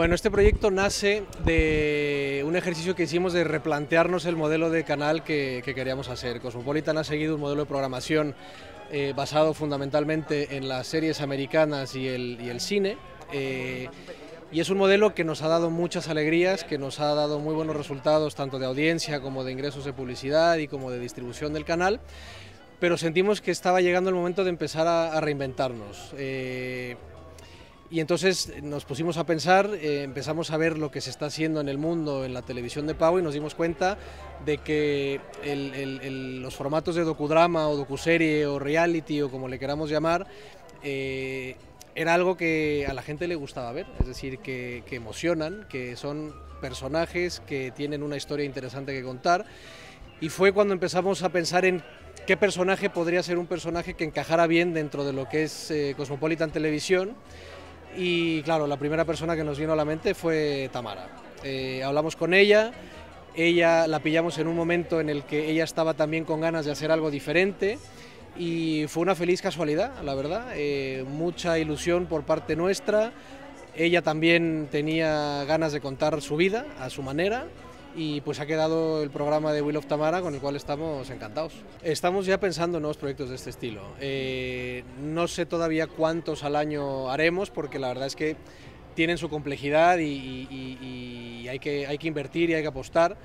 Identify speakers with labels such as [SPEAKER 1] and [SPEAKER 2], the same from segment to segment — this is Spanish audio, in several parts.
[SPEAKER 1] Bueno, este proyecto nace de un ejercicio que hicimos de replantearnos el modelo de canal que, queríamos hacer. Cosmopolitan ha seguido un modelo de programación eh, basado fundamentalmente en las series americanas y el, cine. Eh, y es un modelo que nos ha dado muchas alegrías, que nos ha dado muy buenos resultados tanto de audiencia como de ingresos de publicidad y como de distribución del canal, pero sentimos que estaba llegando el momento de empezar a, reinventarnos. Eh, y entonces nos pusimos a pensar, eh, empezamos a ver lo que se está haciendo en el mundo en la televisión de pago y nos dimos cuenta de que los formatos de docudrama o docuserie o reality o como le queramos llamar, eh, era algo que a la gente le gustaba ver, es decir, que, que emocionan, que son personajes que tienen una historia interesante que contar. Y fue cuando empezamos a pensar en qué personaje podría ser un personaje que encajara bien dentro de lo que es eh, Cosmopolitan Televisión y claro, la primera persona que nos vino a la mente fue Tamara. Eh, hablamos con ella, ella la pillamos en un momento en el que ella estaba también con ganas de hacer algo diferente y fue una feliz casualidad, la verdad, eh, mucha ilusión por parte nuestra. Ella también tenía ganas de contar su vida a su manera y pues ha quedado el programa de Will of Tamara con el cual estamos encantados. Estamos ya pensando en nuevos proyectos de este estilo. Eh, no sé todavía cuántos al año haremos porque la verdad es que tienen su complejidad y, hay, que, hay que invertir y hay que apostar.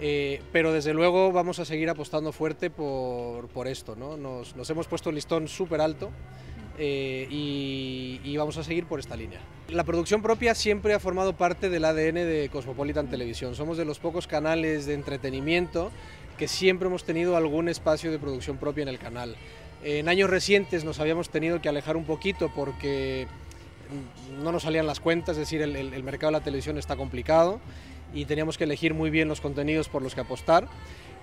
[SPEAKER 1] Eh, pero desde luego vamos a seguir apostando fuerte por, por esto. ¿no? Nos, nos hemos puesto el listón súper alto eh, y, vamos a seguir por esta línea. La producción propia siempre ha formado parte del ADN de Cosmopolitan Televisión. Somos de los pocos canales de entretenimiento que siempre hemos tenido algún espacio de producción propia en el canal. En años recientes nos habíamos tenido que alejar un poquito porque no nos salían las cuentas, es decir, el, mercado de la televisión está complicado y teníamos que elegir muy bien los contenidos por los que apostar.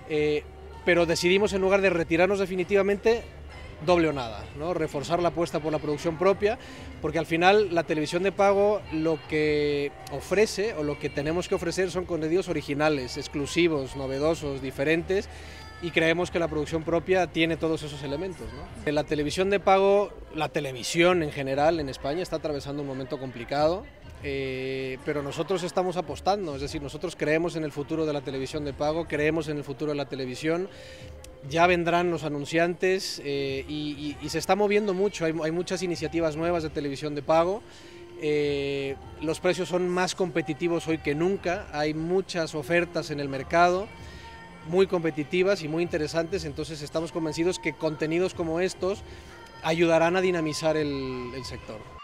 [SPEAKER 1] Eh, pero decidimos en lugar de retirarnos definitivamente doble o nada, ¿no? reforzar la apuesta por la producción propia, porque al final la televisión de pago lo que ofrece o lo que tenemos que ofrecer son contenidos originales, exclusivos, novedosos, diferentes, y creemos que la producción propia tiene todos esos elementos. ¿no? La televisión de pago, la televisión en general en España está atravesando un momento complicado, eh, pero nosotros estamos apostando, es decir, nosotros creemos en el futuro de la televisión de pago, creemos en el futuro de la televisión, ya vendrán los anunciantes eh, y, se está moviendo mucho, hay, muchas iniciativas nuevas de televisión de pago. Eh, los precios son más competitivos hoy que nunca, hay muchas ofertas en el mercado muy competitivas y muy interesantes, entonces estamos convencidos que contenidos como estos ayudarán a dinamizar el sector.